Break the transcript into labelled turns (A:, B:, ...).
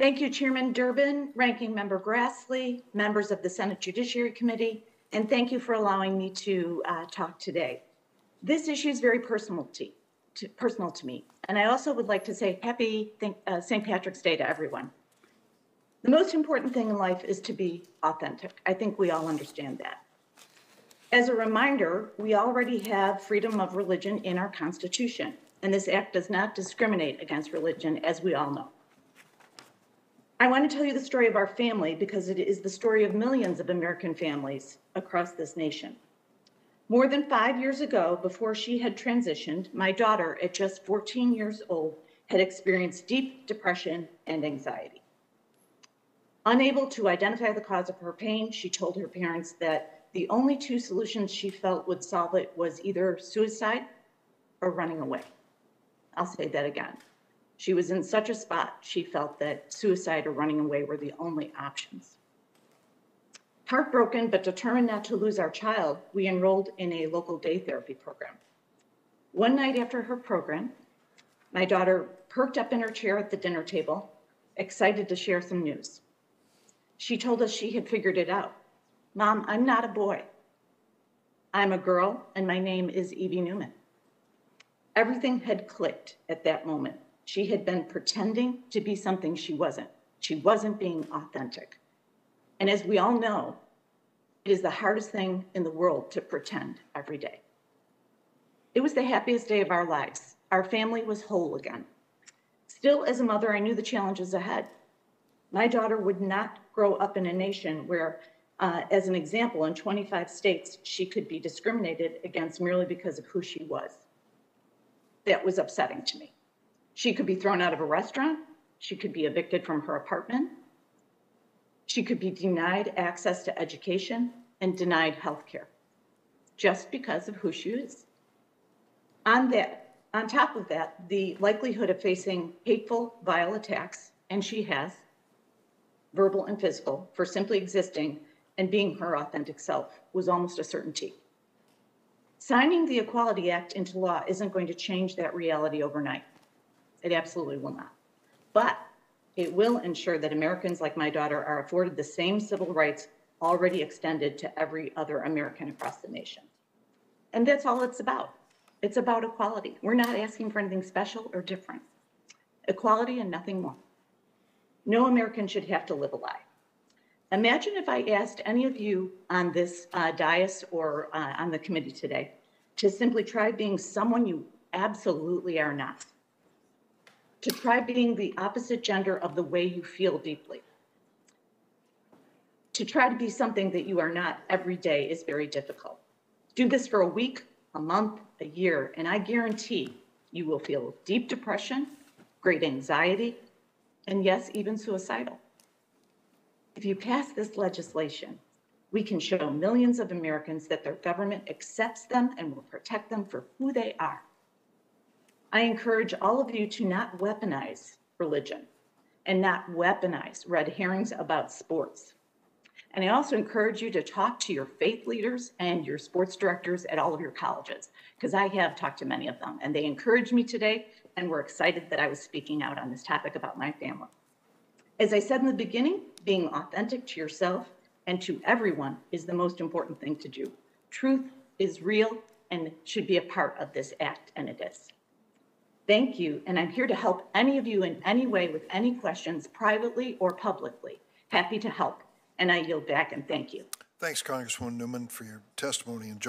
A: Thank you, Chairman Durbin, Ranking Member Grassley, members of the Senate Judiciary Committee, and thank you for allowing me to uh, talk today. This issue is very personal to, to- personal to me, and I also would like to say happy uh, St. Patrick's Day to everyone. The most important thing in life is to be authentic. I think we all understand that. As a reminder, we already have freedom of religion in our Constitution, and this act does not discriminate against religion, as we all know. I want to tell you the story of our family because it is the story of millions of American families across this nation. More than five years ago, before she had transitioned, my daughter, at just 14 years old, had experienced deep depression and anxiety. Unable to identify the cause of her pain, she told her parents that the only two solutions she felt would solve it was either suicide or running away. I'll say that again. She was in such a spot, she felt that suicide or running away were the only options. Heartbroken but determined not to lose our child, we enrolled in a local day therapy program. One night after her program, my daughter perked up in her chair at the dinner table, excited to share some news. She told us she had figured it out. Mom, I'm not a boy. I'm a girl, and my name is Evie Newman. Everything had clicked at that moment. She had been pretending to be something she wasn't. She wasn't being authentic. And as we all know, it is the hardest thing in the world to pretend every day. It was the happiest day of our lives. Our family was whole again. Still, as a mother, I knew the challenges ahead. My daughter would not grow up in a nation where, uh, as an example, in 25 states, she could be discriminated against merely because of who she was. That was upsetting to me. She could be thrown out of a restaurant. She could be evicted from her apartment. She could be denied access to education and denied health care just because of who she is. On that, on top of that, the likelihood of facing hateful, vile attacks, and she has, verbal and physical, for simply existing and being her authentic self was almost a certainty. Signing the Equality Act into law isn't going to change that reality overnight. It absolutely will not. But it will ensure that Americans like my daughter are afforded the same civil rights already extended to every other American across the nation. And that's all it's about. It's about equality. We're not asking for anything special or different. Equality and nothing more. No American should have to live a lie. Imagine if I asked any of you on this uh, dais or uh, on the committee today to simply try being someone you absolutely are not to try being the opposite gender of the way you feel deeply. To try to be something that you are not every day is very difficult. Do this for a week, a month, a year, and I guarantee you will feel deep depression, great anxiety, and yes, even suicidal. If you pass this legislation, we can show millions of Americans that their government accepts them and will protect them for who they are. I encourage all of you to not weaponize religion and not weaponize red herrings about sports. And I also encourage you to talk to your faith leaders and your sports directors at all of your colleges, because I have talked to many of them, and they encouraged me today and were excited that I was speaking out on this topic about my family. As I said in the beginning, being authentic to yourself and to everyone is the most important thing to do. Truth is real and should be a part of this act, and it is. Thank you, and I'm here to help any of you in any way with any questions, privately or publicly. Happy to help, and I yield back and thank you.
B: Thanks, Congresswoman Newman, for your testimony and